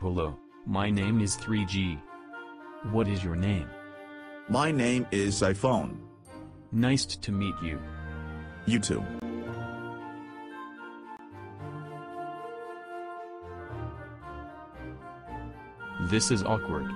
Hello, my name is 3G. What is your name? My name is iPhone. Nice to meet you. You too. This is awkward.